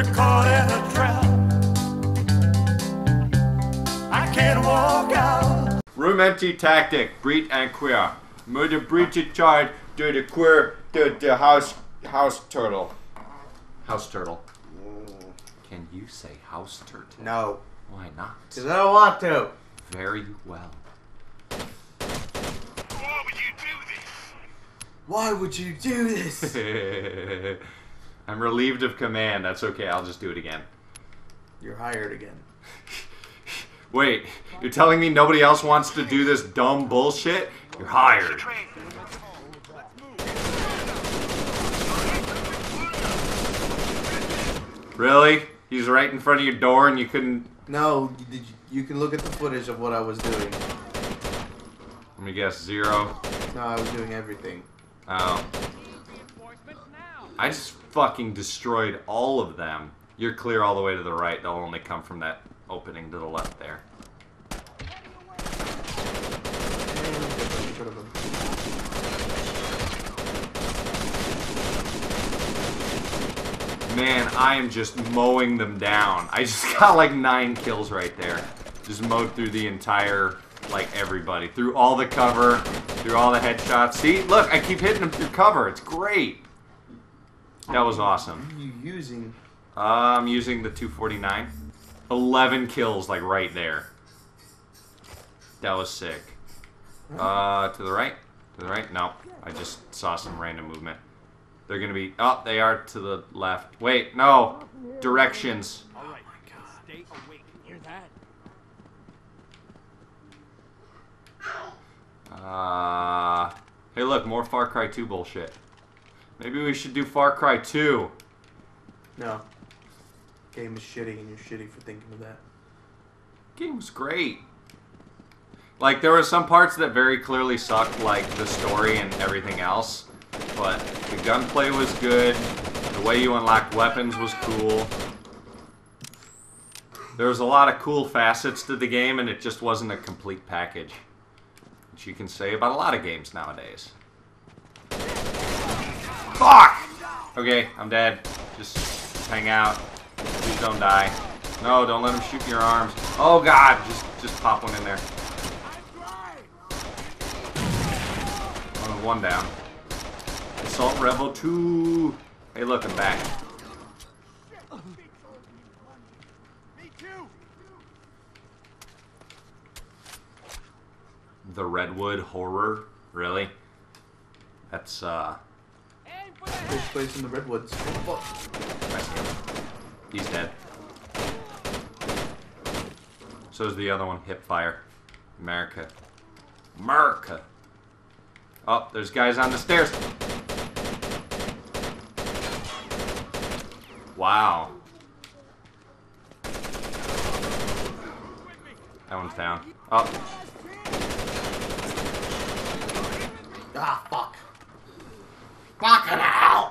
We're caught in a trap. I can't walk out. Romantic tactic, breed and queer. Murder breach charge to the queer to the house house turtle. House turtle. Can you say house turtle? No. Why not? Because I don't want to. Very well. Why would you do this? Why would you do this? I'm relieved of command. That's okay. I'll just do it again. You're hired again. Wait, you're telling me nobody else wants to do this dumb bullshit? You're hired. Really? He's right in front of your door and you couldn't. No, did you, you can look at the footage of what I was doing. Let me guess, zero. No, I was doing everything. Oh. I just fucking destroyed all of them. You're clear all the way to the right. They'll only come from that opening to the left there. Man, I am just mowing them down. I just got like nine kills right there. Just mowed through the entire, like everybody. Through all the cover, through all the headshots. See, look, I keep hitting them through cover. It's great. That was awesome. What are you using? Uh, I'm using the 249. 11 kills, like right there. That was sick. Uh, to the right? To the right? No. I just saw some random movement. They're gonna be. Oh, they are to the left. Wait, no. Directions. All right. Stay awake. Hear that? Uh, hey, look, more Far Cry 2 bullshit. Maybe we should do Far Cry 2. No. Game is shitty and you're shitty for thinking of that. Game was great. Like, there were some parts that very clearly sucked, like the story and everything else. But the gunplay was good. The way you unlocked weapons was cool. There was a lot of cool facets to the game, and it just wasn't a complete package. Which you can say about a lot of games nowadays. Fuck! Okay, I'm dead. Just hang out. Please don't die. No, don't let him shoot your arms. Oh god, just just pop one in there. Oh, one down. Assault Rebel 2. Hey, look, I'm back. The Redwood Horror? Really? That's, uh... Takes place in the redwoods. I see him. He's dead. So is the other one, Hip fire. America. America! Oh, there's guys on the stairs. Wow. That one's down. Oh, Ah, fuck. Fucking hell!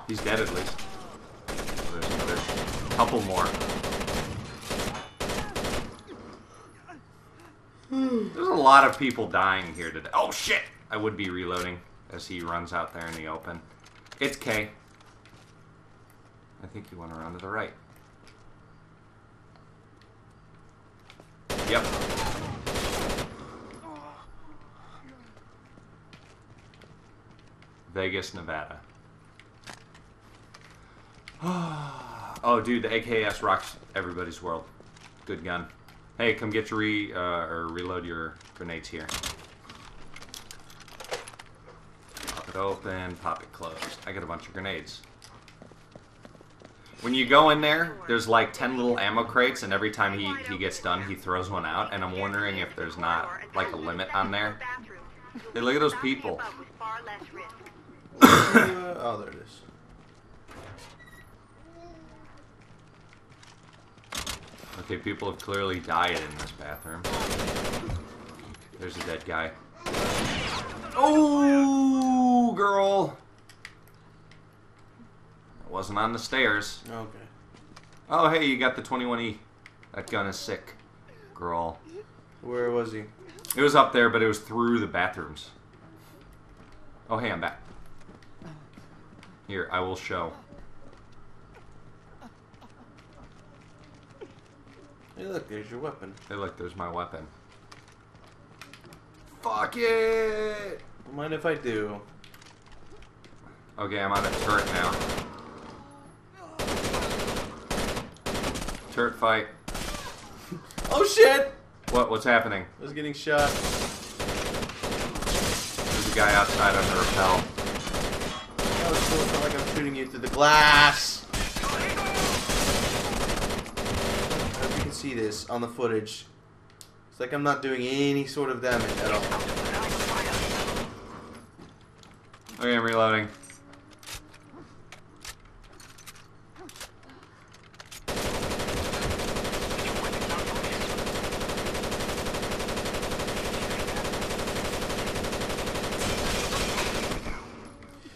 He's dead at least. Oh, there's another couple more. There's a lot of people dying here today. Oh shit! I would be reloading as he runs out there in the open. It's K. I think he went around to the right. Yep. Vegas, Nevada. oh, dude, the AKS rocks everybody's world. Good gun. Hey, come get your re uh, or reload your grenades here. Pop it open, pop it closed. I got a bunch of grenades. When you go in there, there's like 10 little ammo crates, and every time he, he gets done, he throws one out, and I'm wondering if there's not like a limit on there. Hey, look at those people. Uh, oh, there it is. Okay, people have clearly died in this bathroom. There's a dead guy. Oh, girl! It wasn't on the stairs. Okay. Oh, hey, you got the 21E. That gun is sick. Girl. Where was he? It was up there, but it was through the bathrooms. Oh, hey, I'm back. Here, I will show. Hey, look, there's your weapon. Hey, look, there's my weapon. Fuck it! Don't mind if I do. Okay, I'm on a turret now. Turret fight. Oh shit! What? What's happening? I was getting shot. There's a guy outside on the rappel. That was cool. It's not like I'm shooting you through the glass. I hope you can see this on the footage. It's like I'm not doing any sort of damage at all. Okay, I'm reloading.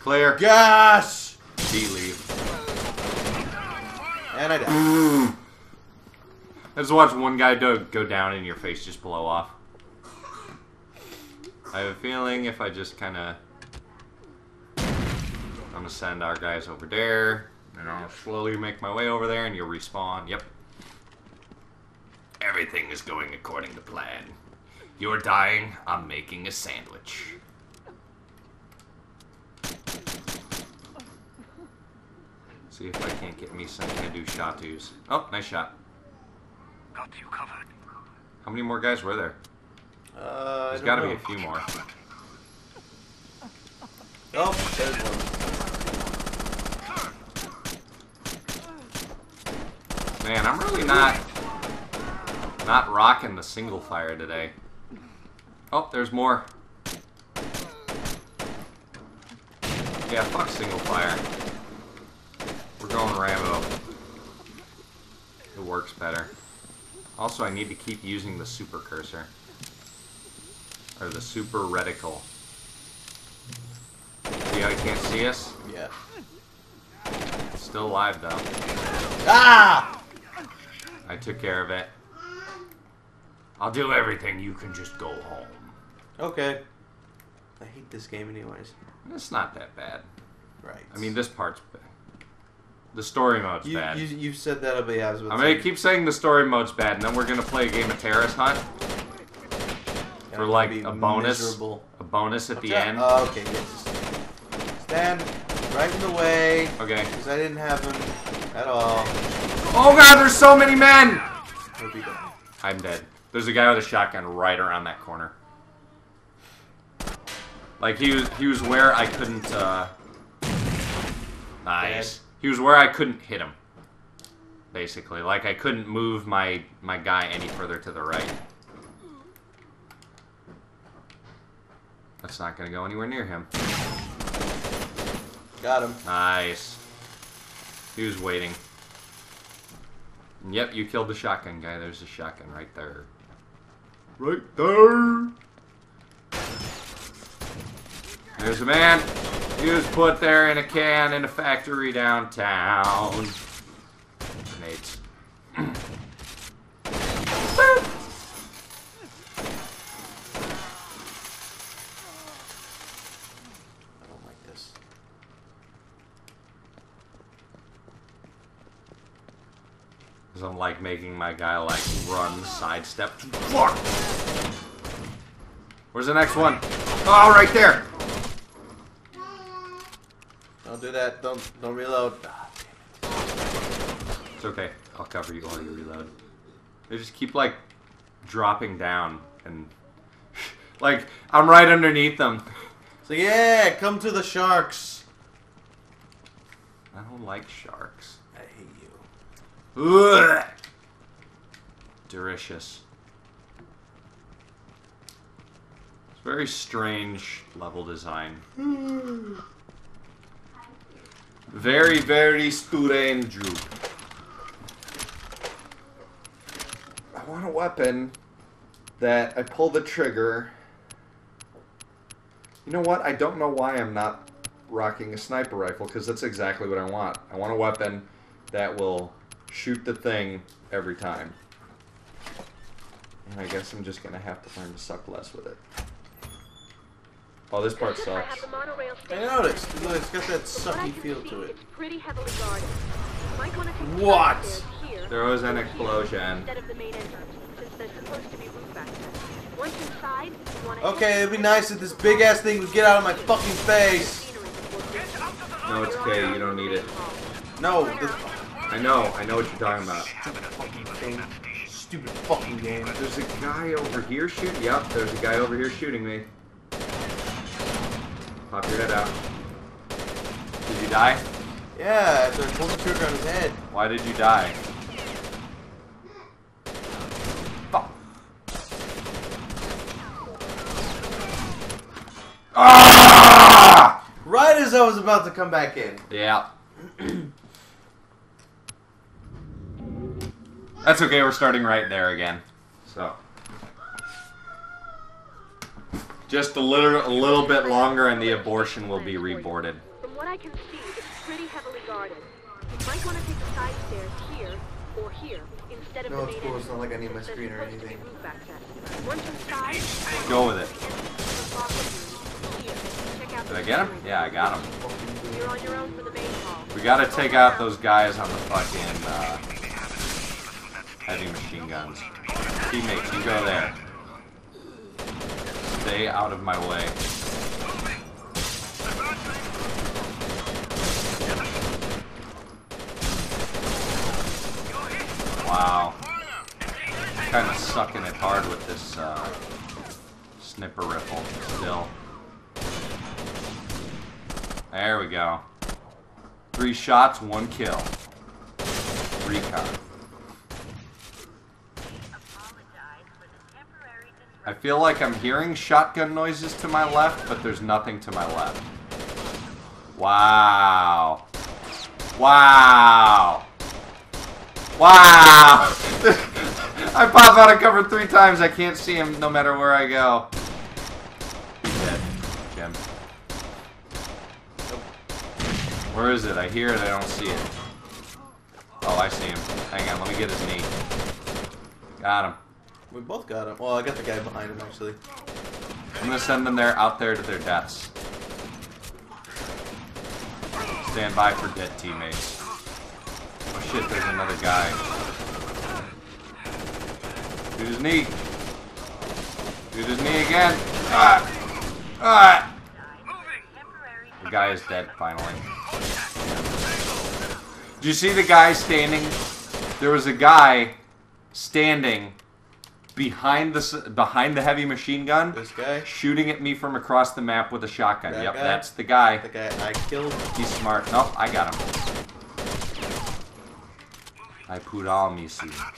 Clear. Gas! D leave. And I died. Mm. I just watched one guy do, go down and your face just blow off. I have a feeling if I just kind of... I'm going to send our guys over there, and I'll slowly make my way over there, and you'll respawn. Yep. Everything is going according to plan. You're dying, I'm making a sandwich. See if I can't get me some Hindu shatus. Oh, nice shot. Got you covered. How many more guys were there? Uh, There's I got to be a few more. Oh, there's one. Man, I'm really not not rocking the single fire today. Oh, there's more. Yeah, fuck single fire. We're going Rambo. It works better. Also, I need to keep using the super cursor. Or the super reticle. See how he can't see us? Yeah. Still alive though. Ah! I took care of it. I'll do everything. You can just go home. Okay. I hate this game anyways. It's not that bad. Right. I mean, this part's bad. The story mode's you, bad. you, you've said that about yeah, I was about I'm gonna keep saying the story mode's bad, and then we're gonna play a game of Terrorist Hunt for like a bonus. Miserable. A bonus at Watch the out. end. Oh, okay, yes. Stand right in the way, okay. because I didn't have him at all. Oh god, there's so many men! He'll be dead. I'm dead. There's a guy with a shotgun right around that corner. Like he was, he was where I couldn't. uh... Nice. Dead. He was where I couldn't hit him. Basically, like I couldn't move my my guy any further to the right. That's not gonna go anywhere near him. Got him. Nice. He was waiting. Yep, you killed the shotgun guy. There's a shotgun right there. Right there. There's a man. He was put there in a can in a factory downtown. Grenades. I don't like this. Cause I'm like making my guy like run, sidestep. Fuck! Where's the next one? Oh, right there. Don't do that. Don't don't reload. Ah, It's okay. I'll cover you while you reload. They just keep like dropping down and like I'm right underneath them. So yeah, come to the sharks. I don't like sharks. I hate you. Ugh. Delicious. It's very strange level design. Very, very strange. I want a weapon that I pull the trigger. You know what? I don't know why I'm not rocking a sniper rifle because that's exactly what I want. I want a weapon that will shoot the thing every time. And I guess I'm just gonna have to learn to suck less with it. Oh, this part sucks. have the monorail I noticed. Look, It's got that From what I sucky feel to it. It's pretty heavily guarded. You might want to take the What? There was an explosion. Instead of the main entrance, since there's supposed to be roof access. Once inside, you want to Okay, it'd be nice if this big ass thing would get out of my fucking face. No, it's okay. You don't need it. No, this I know. I know what you're talking about. Stupid fucking game. There's a guy over here shooting. Yep, there's a guy over here shooting me. Pop your head out. Did you die? Yeah, after I pulled the trigger on his head. Why did you die? Fuck. Ah! Right as I was about to come back in. Yeah. That's okay, we're starting right there again. So. Just a little, a little bit longer and the abortion will be reboarded. From what I can see, it's pretty heavily guarded. You might want to take the side stairs here or here instead of No, the it's main cool. It's not like I need my entrance. screen or There's supposed to be anything. Once inside, Go with it. the locker room. Here, check out Did I get him? Yeah, I got him. You're on your own for the main hall. We gotta take out those guys on the fucking, uh, heavy machine guns. Teammates, you go there. Stay out of my way. Wow. Kind of sucking it hard with this, uh, snipper rifle still. There we go. Three shots, one kill. Recon. I feel like I'm hearing shotgun noises to my left, but there's nothing to my left. Wow. Wow. Wow. I pop out of cover three times. I can't see him no matter where I go. He's dead. Jim. Where is it? I hear it, I don't see it. Oh, I see him. Hang on, let me get his knee. Got him. We both got him. Well, I got the guy behind him actually. I'm gonna send them there out there to their deaths. Stand by for dead teammates. Oh shit, there's another guy. Shoot his knee. Shoot his knee again. Ah! Ah! The guy is dead finally. Do you see the guy standing? There was a guy standing behind the behind the heavy machine gun, This guy, shooting at me from across the map with a shotgun. That yep, guy? that's the guy. the guy I killed. He's smart. Nope, I got him. I put all me see. I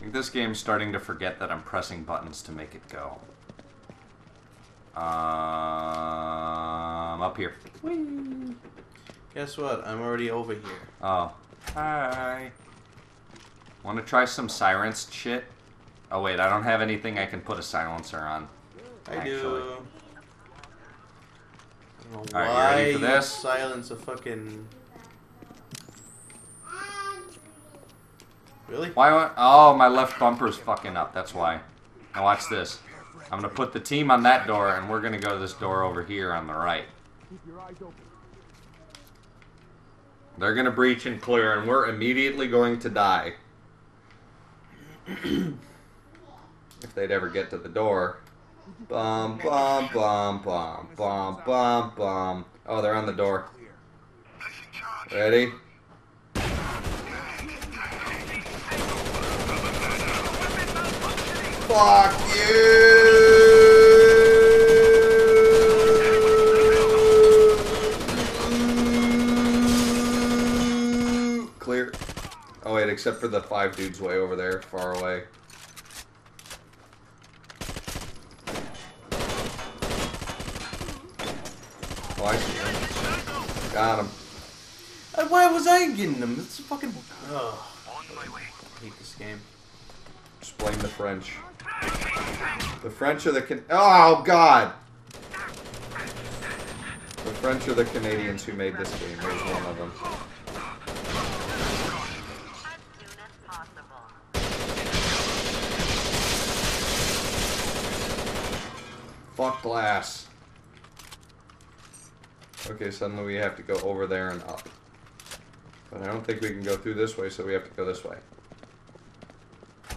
think this game's starting to forget that I'm pressing buttons to make it go. Um, up here. Guess what? I'm already over here. Oh, hi. Want to try some silenced shit? Oh wait, I don't have anything I can put a silencer on. I Actually. do. I don't know Alright, you why ready for this? silence a fucking. Really? Why? Oh, my left bumper's fucking up. That's why. Now watch this. I'm gonna put the team on that door, and we're gonna go to this door over here on the right. They're gonna breach and clear, and we're immediately going to die. if they'd ever get to the door. Bum bum bum bum bum bum bum. Oh, they're on the door. Ready? Fuck you! Clear. Oh wait, except for the five dudes way over there, far away. Oh, I see him. Got him. Why was I getting them? It's fucking. Oh, On my way. I hate this game. Explain the French. The French are the can- Oh God! The French are the Canadians who made this game. There's one of them. Fuck glass. Okay, suddenly we have to go over there and up. But I don't think we can go through this way, so we have to go this way.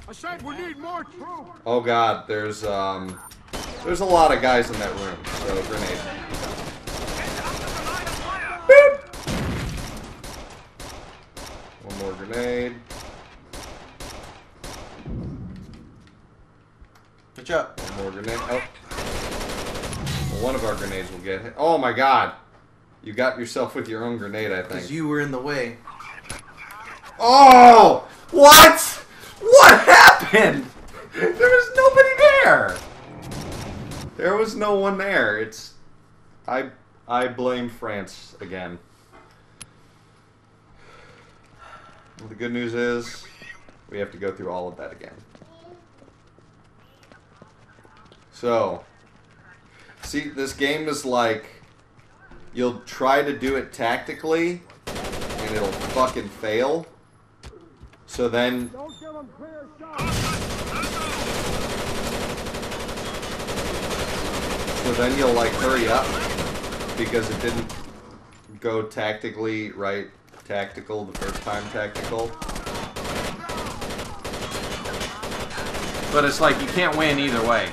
I said we need more troops. Oh god, there's um there's a lot of guys in that room. So grenade. Boop! One more grenade. Watch out. One more grenade. Oh. One of our grenades will get hit. Oh my god. You got yourself with your own grenade, I Because think. you were in the way. Oh! What? What happened? There was nobody there. There was no one there. It's I I blame France again. The good news is we have to go through all of that again. So, see, this game is like you'll try to do it tactically and it'll fucking fail. So then So then you'll like hurry up because it didn't go tactically right tactical the first time tactical. But it's like you can't win either way.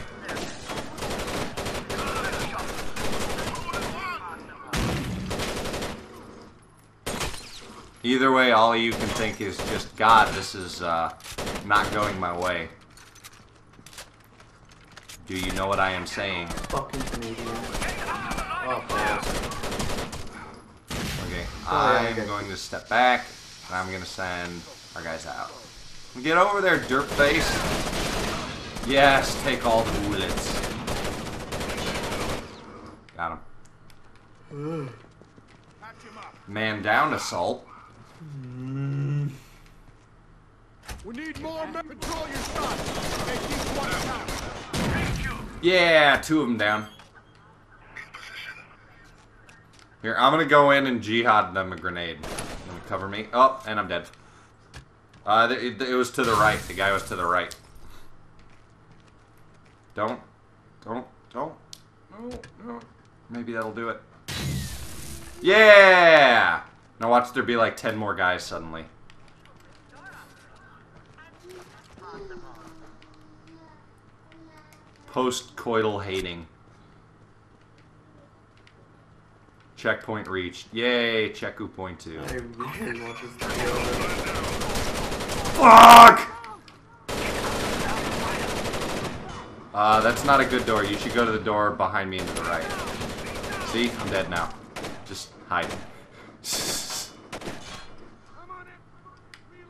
Either way, all you can think is just, God, this is uh, not going my way. Do you know what I am saying? Fucking Canadian. Oh, balls. Okay, Oh, I'm going to step back, and I'm going to send our guys out. Get over there, derp face. Yes, take all the bullets. Got him. Man down, assault. We need more men. Control your shots. Make each one count. Yeah, two of them down. Here, I'm gonna go in and jihad them a grenade. Gonna cover me. Oh, and I'm dead. Uh, it, it was to the right. The guy was to the right. Don't, don't, don't. No, no. Maybe that'll do it. Yeah. Now watch there be like ten more guys suddenly. Post-coital hating. Checkpoint reached. Yay, checkpoint point two. I really want this to be over. Fuck! Uh, that's not a good door. You should go to the door behind me and to the right. See? I'm dead now. Just hide.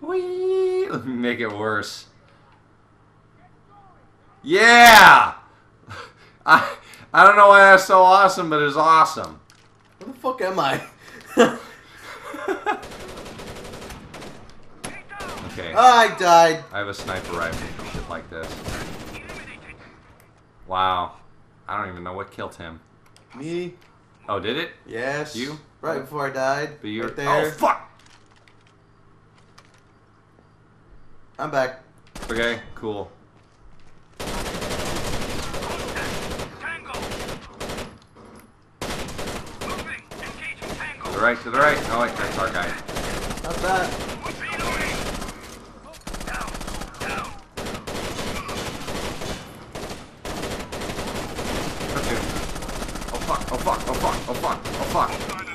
Whee! Let me make it worse. Yeah! I I don't know why that's so awesome, but it's awesome. Where the fuck am I? Okay. I died. I have a sniper rifle and shit like this. Wow. I don't even know what killed him. Me? Oh, did it? Yes. You? Right before I died. But you're right oh, there. Oh fuck! I'm back. Okay, cool. Tango! Moving! To Tango! the right, to the right. Oh wait, that's our guy. Not bad. Torpedoing! Down! Down! That's good. Oh fuck, oh fuck, oh fuck, oh fuck, oh fuck.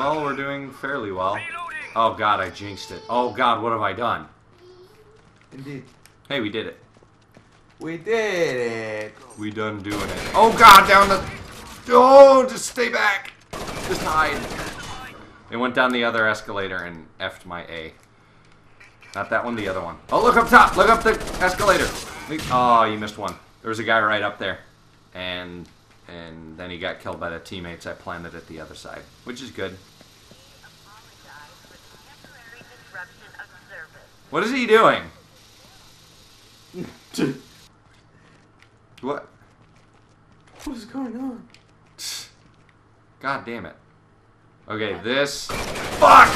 Well, we're doing fairly well. Oh god, I jinxed it. Oh god, what have I done? Indeed. Hey, we did it. We did it. We done doing it. Oh god, down the... Oh, just stay back. Just hide. It went down the other escalator and effed my A. Not that one, the other one. Oh, look up top. Look up the escalator. Oh, you missed one. There was a guy right up there. And and then he got killed by the teammates. I planted at the other side, which is good. What is he doing? What? What is going on? God damn it. Okay, this. Fuck!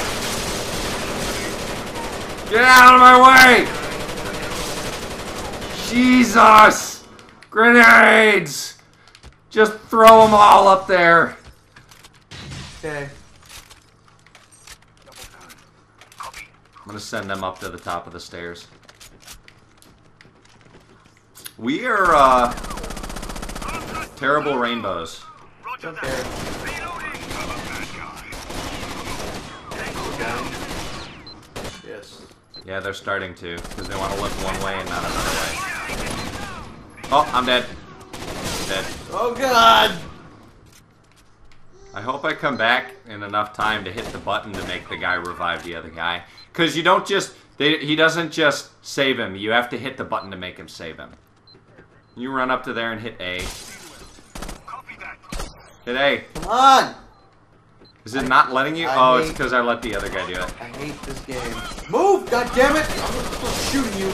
Get out of my way! Jesus! Grenades! Just throw them all up there. Okay. I'm gonna send them up to the top of the stairs. We are uh, terrible rainbows. Roger Don't that. care. Reloading. Yes. Yeah, they're starting to because they want to look one way and not another way. Oh, I'm dead. Dead. Oh god! I hope I come back in enough time to hit the button to make the guy revive the other guy. Because you don't just, they, he doesn't just save him. You have to hit the button to make him save him. You run up to there and hit A. Hit A. Come on! Is it not letting you? I Oh, it's because I let the other guy do it. I hate this game. Move! God damn it! I'm shooting you.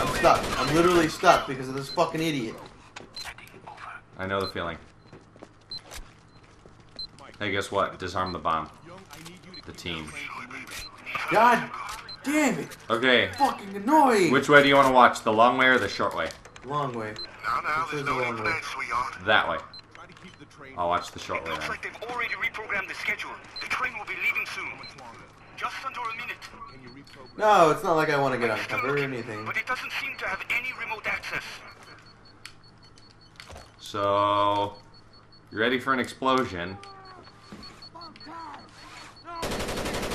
I'm stuck. I'm literally stuck because of this fucking idiot. I know the feeling. Hey, guess what? Disarm the bomb. The team. God damn it! Okay, Fucking annoying! which way do you want to watch? The long way or the short way? Long way. Now, now, This there's is no the long way. that. That way. Try to keep the train. I'll watch the short It way looks then. like they've already reprogrammed the schedule. The train will be leaving soon. Just under a minute. Can you reprogram? No, it's not like I want to get on cover or anything. But it doesn't seem to have any remote access. So, you ready for an explosion?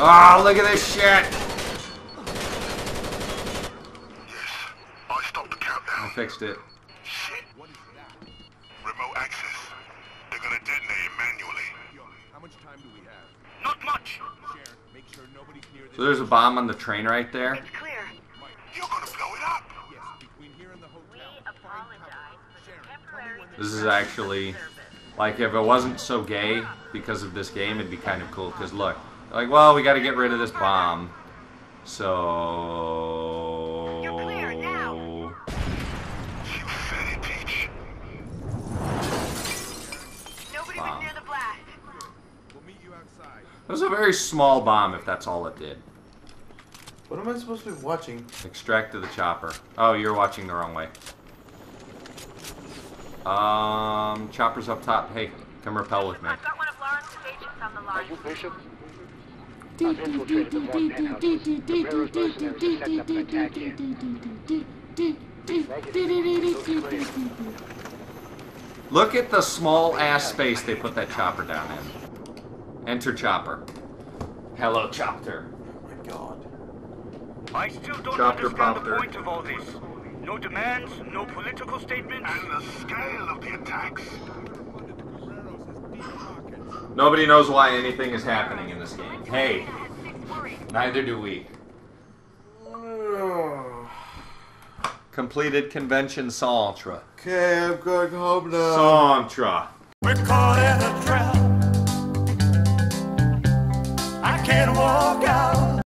Oh, look at this shit! Yes. I stopped the countdown. I fixed it. Shit. Remote access. They're gonna detonate it manually. How much time do we have? Not much. Sharon, make sure nobody's near this. So there's a bomb on the train right there. It's clear. You're gonna blow it up. Yes, between here and the hotel. We apologize for the temporary This is actually, like, if it wasn't so gay because of this game, it'd be kind of cool. Because look, like, well, we got to get rid of this bomb. So. You're clear now. You fatty peach. Nobody Wow. was near the blast. We'll meet you outside. It was a very small bomb, if that's all it did. What am I supposed to be watching? Extract to the chopper. Oh, you're watching the wrong way. Um, chopper's up top. Hey, come repel with me. I've got one of Lawrence's agents on the line. Bishop? I've infiltrated the one penthouses. The mercenaries are setting up an attack here. Negative. Looks clear. Look at the small ass space they put that chopper down in. Enter chopper. Hello, chopper. Oh my god. I still don't Chopter understand prompter. the point of all this. No demands, no political statements. And the scale of the attacks. Nobody knows why anything is happening in this game. Hey, neither do we. Completed convention Santra. Okay, I'm going home now. Santra. We're caught in a trap. I can't walk